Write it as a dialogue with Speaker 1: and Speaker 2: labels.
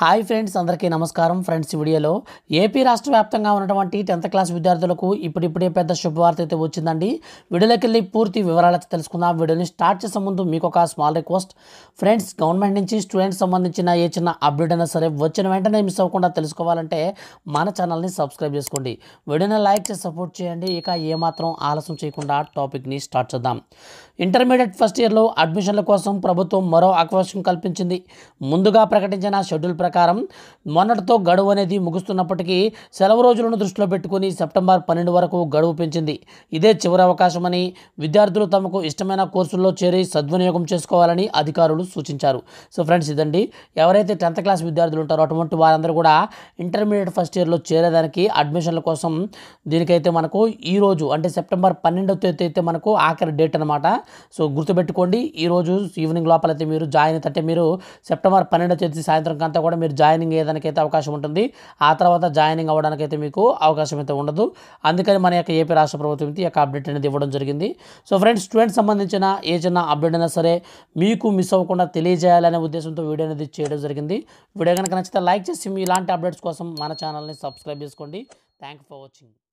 Speaker 1: Hi friends అందరికీ నమస్కారం. Friends వీడియోలో ఏపీ రాష్ట్ర వ్యాప్తంగా ఉన్నటువంటి టెన్త్ క్లాస్ విద్యార్థులకు ఇప్పుడిప్పుడే పెద్ద శుభవార్త అయితే వచ్చిందండి. వీడియోలోకి వెళ్ళి పూర్తి వివరాలు తెలుసుకుందాం. వీడియోని స్టార్ట్ చేసే ముందు మీకు ఒక స్మాల్ రిక్వెస్ట్ ఫ్రెండ్స్ గవర్నమెంట్ నుంచి స్టూడెంట్స్ సంబంధించిన ఏ చిన్న అప్డేట్ అయినా సరే వచ్చిన వెంటనే మిస్ అవ్వకుండా తెలుసుకోవాలంటే మన ఛానల్ని సబ్స్క్రైబ్ చేసుకోండి. వీడియోని లైక్ చేసి సపోర్ట్ చేయండి. ఇక ఏమాత్రం ఆలస్యం చేయకుండా టాపిక్ని స్టార్ట్ చేద్దాం. ఇంటర్మీడియట్ ఫస్ట్ ఇయర్లో అడ్మిషన్ల కోసం ప్రభుత్వం మరో అవకాశం కల్పించింది. ముందుగా ప్రకటించిన షెడ్యూల్ ప్రకారం మొన్నటితో గడువు అనేది ముగుస్తున్నప్పటికీ సెలవు రోజులను దృష్టిలో పెట్టుకుని సెప్టెంబర్ పన్నెండు వరకు గడువు పెంచింది. ఇదే చివరి అవకాశమని విద్యార్థులు తమకు ఇష్టమైన కోర్సుల్లో చేరి సద్వినియోగం చేసుకోవాలని అధికారులు సూచించారు. సో ఫ్రెండ్స్ ఇదండి. ఎవరైతే టెన్త్ క్లాస్ విద్యార్థులు ఉంటారో అటువంటి వారందరూ కూడా ఇంటర్మీడియట్ ఫస్ట్ ఇయర్లో చేరేదానికి అడ్మిషన్ల కోసం దీనికైతే మనకు ఈ రోజు అంటే సెప్టెంబర్ పన్నెండవ తేదీ అయితే మనకు ఆఖరి డేట్ అనమాట సో గుర్తుపెట్టుకోండి ఈ రోజు ఈవినింగ్ లోపల అయితే మీరు జాయిన్ అయితే మీరు సెప్టెంబర్ పన్నెండవ తేదీ సాయంత్రం కంతా కూడా మీరు జాయినింగ్ ఏదానికైతే అవకాశం ఉంటుంది. ఆ తర్వాత జాయినింగ్ అవ్వడానికైతే మీకు అవకాశం అయితే ఉండదు. అందుకని మన యొక్క ఏపీ రాష్ట్ర ప్రభుత్వం ఈ యొక్క అప్డేట్ అనేది ఇవ్వడం జరిగింది. సో ఫ్రెండ్స్ స్టూడెంట్స్ సంబంధించిన ఏ చిన్న అప్డేట్ అయినా సరే మీకు మిస్ అవ్వకుండా తెలియజేయాలనే ఉద్దేశంతో వీడియో అనేది చేయడం జరిగింది. వీడియో కనుక నచ్చితే లైక్ చేసి మీ ఇలాంటి అప్డేట్స్ కోసం మన ఛానల్ని సబ్స్క్రైబ్ చేసుకోండి. Thank for watching